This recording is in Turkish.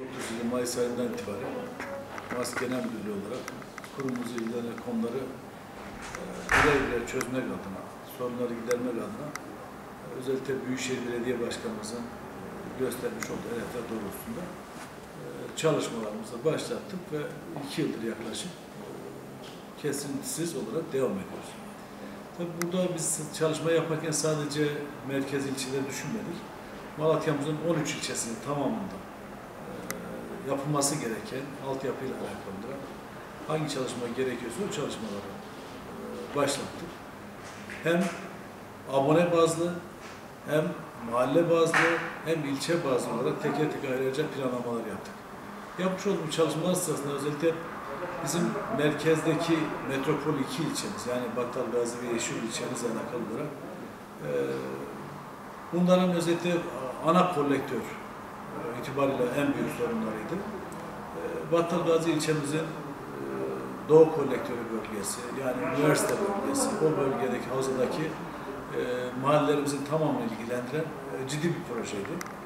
9 yılı Mayıs ayından itibaren MAS Genel Müdürlüğü olarak kurumumuzu ilgilenen konuları e, birer birer çözmek adına, sorunları gidermek adına e, özellikle Büyükşehir Belediye Başkanımızın e, göstermiş olduğu hedefler doğrultusunda e, çalışmalarımızı başlattık ve iki yıldır yaklaşık kesintisiz olarak devam ediyoruz. Tabii burada biz çalışma yaparken sadece merkez ilçeleri düşünmedik. Malatya'mızın 13 ilçesinin tamamında yapılması gereken altyapıyla alakalı hangi çalışma gerekiyorsa o çalışmaları e, başlattık. Hem abone bazlı hem mahalle bazlı hem ilçe bazlı olarak teker teker ayrıca planlamalar yaptık. Yapmış olduğumuz çalışmalar sırasında özellikle bizim merkezdeki metropol iki ilçemiz yani Battal Gazi ve Yeşil ilçemizle alakalı olarak e, bunların özellikle ana kolektör itibariyle en büyük sorunlarıydı. E, Battal Gazi ilçemizin e, doğu kolektörü bölgesi yani üniversite bölgesi o bölgedeki havzadaki e, mahallelerimizin tamamını ilgilendiren e, ciddi bir projeydi.